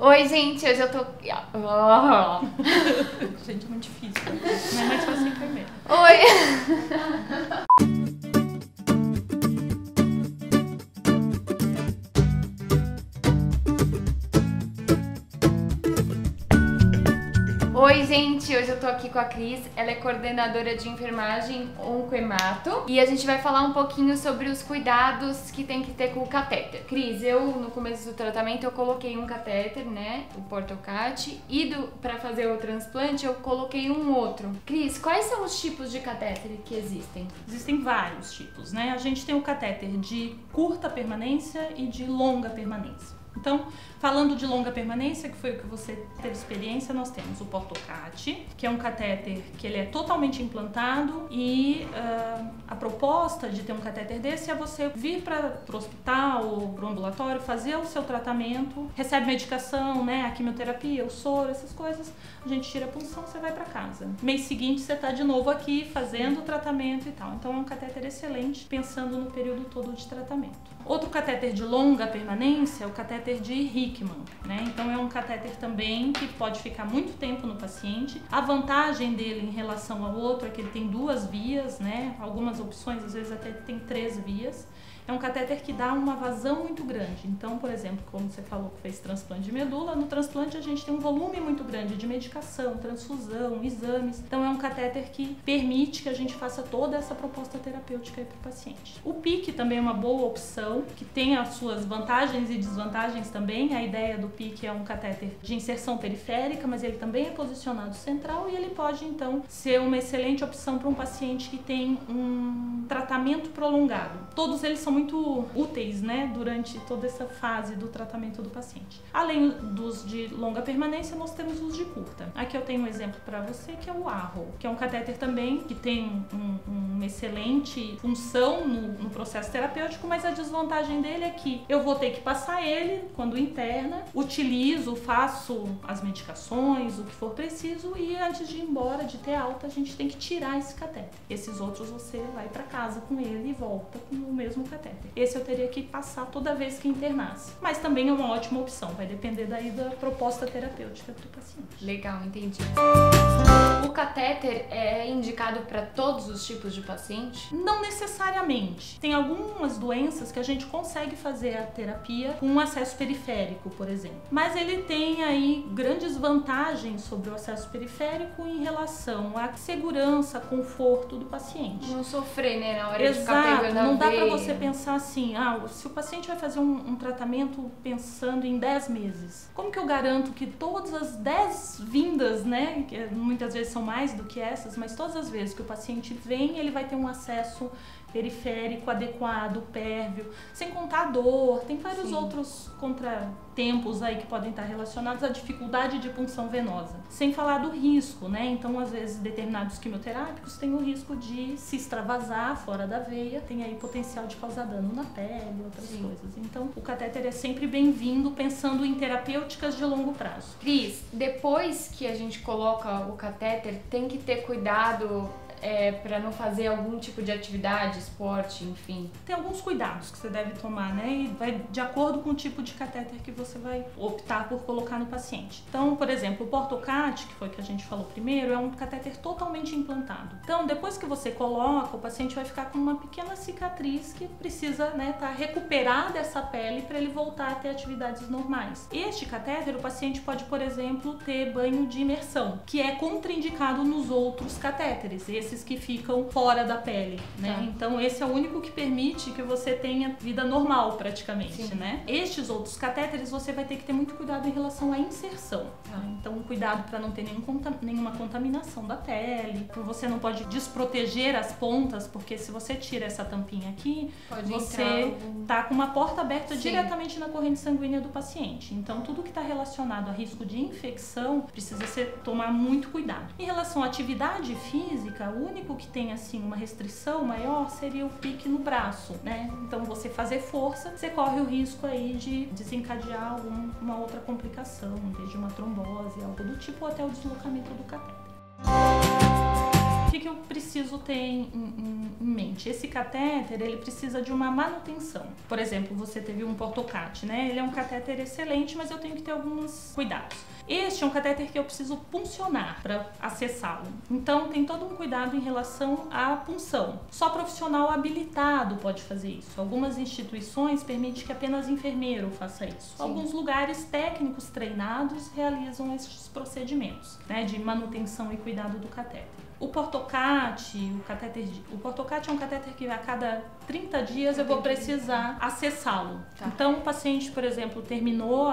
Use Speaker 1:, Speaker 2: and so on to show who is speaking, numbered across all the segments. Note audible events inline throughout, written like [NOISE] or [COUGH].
Speaker 1: Oi, gente, hoje eu tô. [LAUGHS]
Speaker 2: Gente, é muito difícil. Não é mais fácil enfermeira.
Speaker 1: Oi! [LAUGHS] Oi, gente! Hoje eu tô aqui com a Cris, ela é coordenadora de enfermagem Oncoemato e a gente vai falar um pouquinho sobre os cuidados que tem que ter com o catéter. Cris, eu no começo do tratamento eu coloquei um catéter, né, o Portocat, e pra fazer o transplante eu coloquei um outro. Cris, quais são os tipos de catéter que existem?
Speaker 2: Existem vários tipos, né? A gente tem o catéter de curta permanência e de longa permanência. Então, falando de longa permanência, que foi o que você teve experiência, nós temos o Portocat, que é um catéter que ele é totalmente implantado e uh, a proposta de ter um catéter desse é você vir para o hospital ou para o ambulatório, fazer o seu tratamento, recebe medicação, né, a quimioterapia, o soro, essas coisas, a gente tira a punção, você vai para casa. Mês seguinte você está de novo aqui fazendo o tratamento e tal. Então é um catéter excelente pensando no período todo de tratamento. Outro catéter de longa permanência é o catéter de Hickman, né? Então é um catéter também que pode ficar muito tempo no paciente. A vantagem dele em relação ao outro é que ele tem duas vias, né? Algumas opções às vezes até tem três vias. É um catéter que dá uma vazão muito grande. Então, por exemplo, como você falou que fez transplante de medula, no transplante a gente tem um volume muito grande de medicação, transfusão, exames. Então, é um catéter que permite que a gente faça toda essa proposta terapêutica para o paciente. O PIC também é uma boa opção, que tem as suas vantagens e desvantagens também. A ideia do PIC é um catéter de inserção periférica, mas ele também é posicionado central e ele pode, então, ser uma excelente opção para um paciente que tem um tratamento prolongado. Todos eles são muito úteis, né, durante toda essa fase do tratamento do paciente. Além dos de longa permanência, nós temos os de curta. Aqui eu tenho um exemplo para você que é o Arrow, que é um catéter também que tem um, uma excelente função no, no processo terapêutico, mas a desvantagem dele é que eu vou ter que passar ele quando interna, utilizo, faço as medicações, o que for preciso e antes de ir embora, de ter alta, a gente tem que tirar esse catéter. Esses outros você vai para casa com ele e volta com o mesmo catéter catéter. Esse eu teria que passar toda vez que internasse. Mas também é uma ótima opção, vai depender daí da proposta terapêutica do paciente.
Speaker 1: Legal, entendi. O catéter é indicado para todos os tipos de paciente?
Speaker 2: Não necessariamente. Tem algumas doenças que a gente consegue fazer a terapia com um acesso periférico, por exemplo. Mas ele tem aí grandes vantagens sobre o acesso periférico em relação à segurança, conforto do paciente.
Speaker 1: Não sofrer, né, na hora
Speaker 2: Exato,
Speaker 1: de ficar pegando
Speaker 2: não dá para você pensar assim, ah, se o paciente vai fazer um, um, tratamento pensando em 10 meses, como que eu garanto que todas as 10 vindas, né, que muitas vezes são mais do que essas, mas todas as vezes que o paciente vem, ele vai ter um acesso periférico adequado, pérvio, sem contar a dor, tem vários Sim. outros contratempos aí que podem estar relacionados à dificuldade de punção venosa. Sem falar do risco, né? Então, às vezes, determinados quimioterápicos têm o risco de se extravasar fora da veia, tem aí potencial de causar dano na pele, outras Sim. coisas. Então, o catéter é sempre bem-vindo pensando em terapêuticas de longo prazo.
Speaker 1: Cris, depois que a gente coloca o catéter, tem que ter cuidado é, para não fazer algum tipo de atividade, esporte, enfim?
Speaker 2: Tem alguns cuidados que você deve tomar, né? E vai de acordo com o tipo de catéter que você vai optar por colocar no paciente. Então, por exemplo, o Portocat, que foi que a gente falou primeiro, é um catéter totalmente implantado. Então, depois que você coloca, o paciente vai ficar com uma pequena cicatriz que precisa, né, tá recuperar dessa pele para ele voltar a ter atividades normais. Este catéter, o paciente pode, por exemplo, ter banho de imersão, que é contraindicado nos outros catéteres. Esse esses que ficam fora da pele, né? Tá. Então esse é o único que permite que você tenha vida normal praticamente, Sim. né? Estes outros catéteres você vai ter que ter muito cuidado em relação à inserção. Tá. Né? Então cuidado para não ter nenhum, nenhuma contaminação da pele. Você não pode desproteger as pontas, porque se você tira essa tampinha aqui, pode você algum... tá com uma porta aberta Sim. diretamente na corrente sanguínea do paciente. Então tudo que está relacionado a risco de infecção precisa ser tomar muito cuidado. Em relação à atividade física, único que tem assim uma restrição maior seria o pique no braço, né? Então você fazer força, você corre o risco aí de desencadear alguma outra complicação, desde uma trombose, algo do tipo, ou até o deslocamento do catéter. Que, que eu preciso ter em, em, em, mente? Esse catéter, ele precisa de uma manutenção. Por exemplo, você teve um portocate, né? Ele é um catéter excelente, mas eu tenho que ter alguns cuidados. Este é um catéter que eu preciso puncionar para acessá-lo. Então tem todo um cuidado em relação à punção. Só profissional habilitado pode fazer isso. Algumas instituições permitem que apenas enfermeiro faça isso. Sim. Alguns lugares técnicos treinados realizam esses procedimentos né, de manutenção e cuidado do catéter. O portocate, o catéter, o portocate é um catéter que a cada 30 dias eu vou precisar acessá-lo. Tá. Então, o paciente, por exemplo, terminou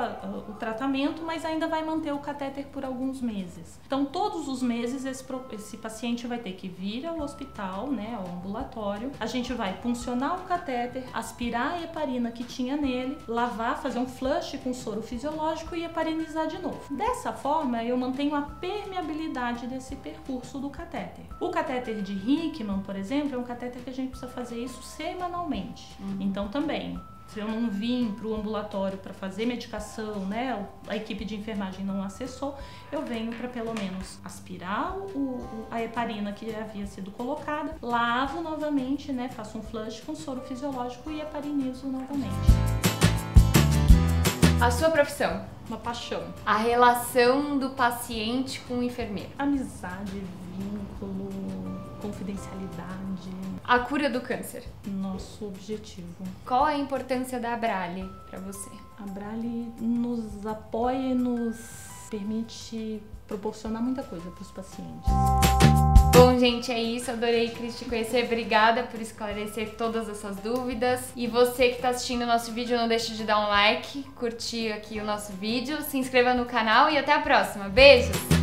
Speaker 2: o tratamento, mas ainda vai manter o catéter por alguns meses. Então, todos os meses esse, esse paciente vai ter que vir ao hospital, né, ao ambulatório. A gente vai puncionar o catéter, aspirar a heparina que tinha nele, lavar, fazer um flush com soro fisiológico e heparinizar de novo. Dessa forma, eu mantenho a permeabilidade desse percurso do catéter catéter. O catéter de Hickman, por exemplo, é um catéter que a gente precisa fazer isso semanalmente. Uhum. Então também, se eu não vim para o ambulatório para fazer medicação, né, a equipe de enfermagem não acessou, eu venho para pelo menos aspirar o, a heparina que havia sido colocada, lavo novamente, né, faço um flush com soro fisiológico e heparinizo novamente.
Speaker 1: A sua profissão?
Speaker 2: Uma paixão.
Speaker 1: A relação do paciente com o enfermeiro?
Speaker 2: Amizade, vínculo, confidencialidade.
Speaker 1: A cura do câncer.
Speaker 2: Nosso objetivo.
Speaker 1: Qual a importância da Abrale para você?
Speaker 2: A Abrale nos apoia e nos permite proporcionar muita coisa para os pacientes.
Speaker 1: Bom, gente, é isso. Adorei, Cris, te conhecer. Obrigada por esclarecer todas essas dúvidas. E você que está assistindo o nosso vídeo, não deixe de dar um like, curtir aqui o nosso vídeo, se inscreva no canal e até a próxima. Beijos!